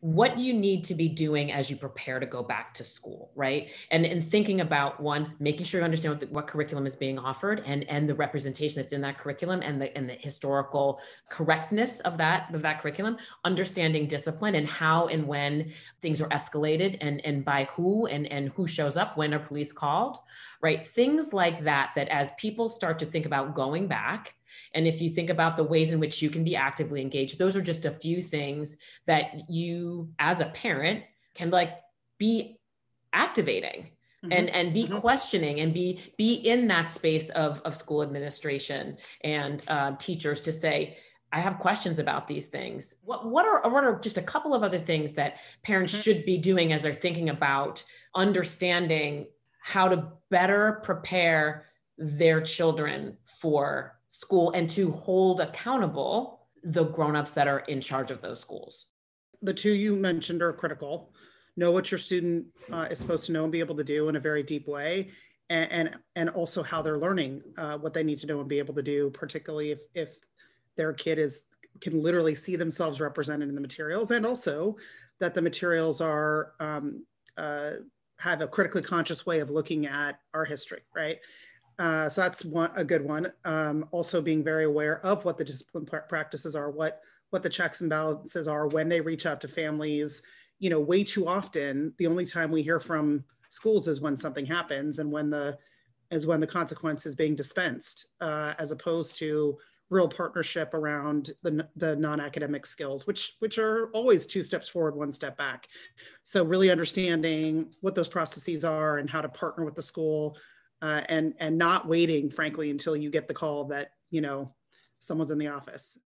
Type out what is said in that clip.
what you need to be doing as you prepare to go back to school right? And and thinking about one making sure you understand what, the, what curriculum is being offered and and the representation that's in that curriculum and the and the historical correctness of that of that curriculum understanding discipline and how and when things are escalated and and by who and and who shows up when are police called right? Things like that that as people start to think about going back and if you think about the ways in which you can be actively engaged, those are just a few things that you, as a parent, can like be activating mm-hmm. and and be mm-hmm. questioning and be be in that space of of school administration and uh, teachers to say I have questions about these things. What what are what are just a couple of other things that parents mm-hmm. should be doing as they're thinking about understanding how to better prepare their children for school and to hold accountable the grown-ups that are in charge of those schools. The two you mentioned are critical. Know what your student uh, is supposed to know and be able to do in a very deep way and and, and also how they're learning uh, what they need to know and be able to do particularly if if their kid is can literally see themselves represented in the materials and also that the materials are um, uh, have a critically conscious way of looking at our history right uh, so that's one a good one. Um, also being very aware of what the discipline practices are, what what the checks and balances are when they reach out to families. You know, way too often the only time we hear from schools is when something happens and when the is when the consequence is being dispensed, uh, as opposed to real partnership around the, the non-academic skills, which which are always two steps forward, one step back. So really understanding what those processes are and how to partner with the school uh, and and not waiting frankly until you get the call that you know someone's in the office